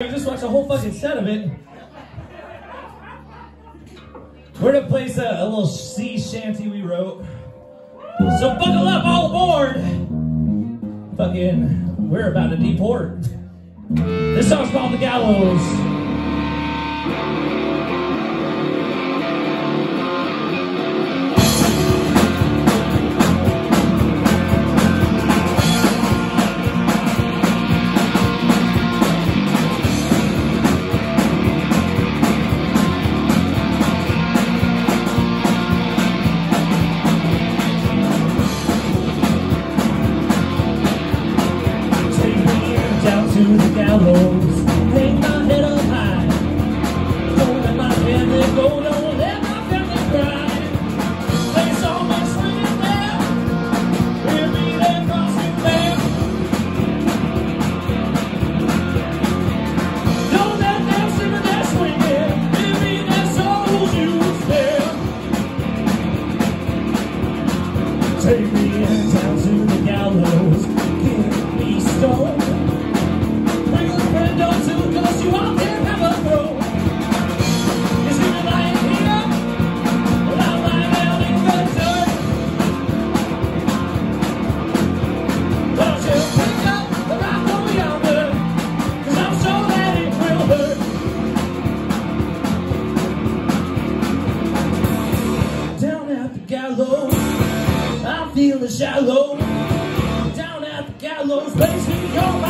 You just watch a whole fucking set of it. We're gonna play a, uh, a little sea shanty we wrote. So buckle up, all aboard. Fucking, we're about to deport. This song's called The Gallows. To the gallows. Hang my head up high. Don't let my family go. Don't let my family cry. Swinging there. There crossing there. Let them simmer their swinging. Their souls. Take me down to the gallows. Give me stone. I'm feeling shallow. Down at the gallows, place me on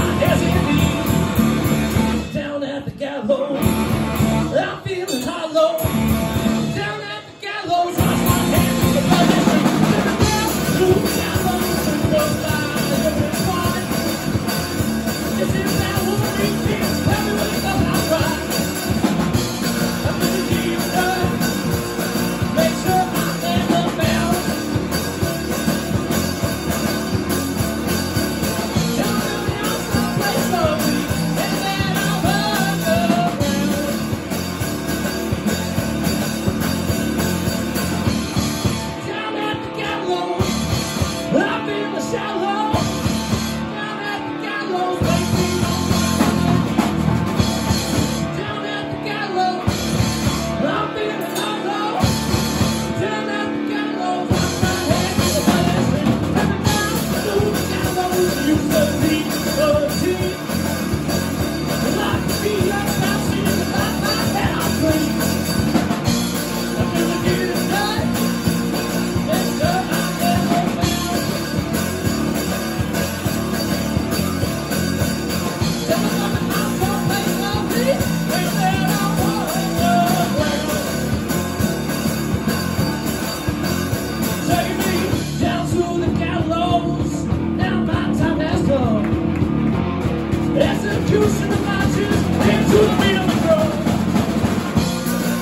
Execution of my into the of the.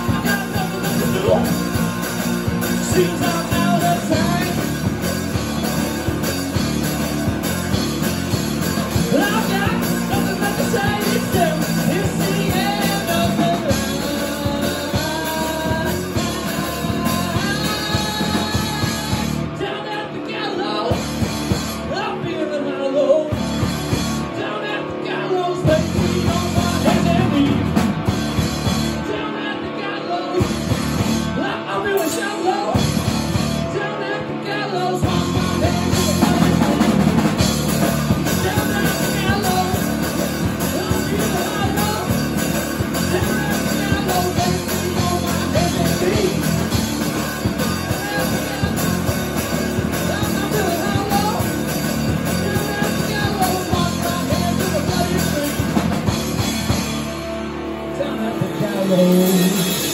I got nothing left to do. Lord.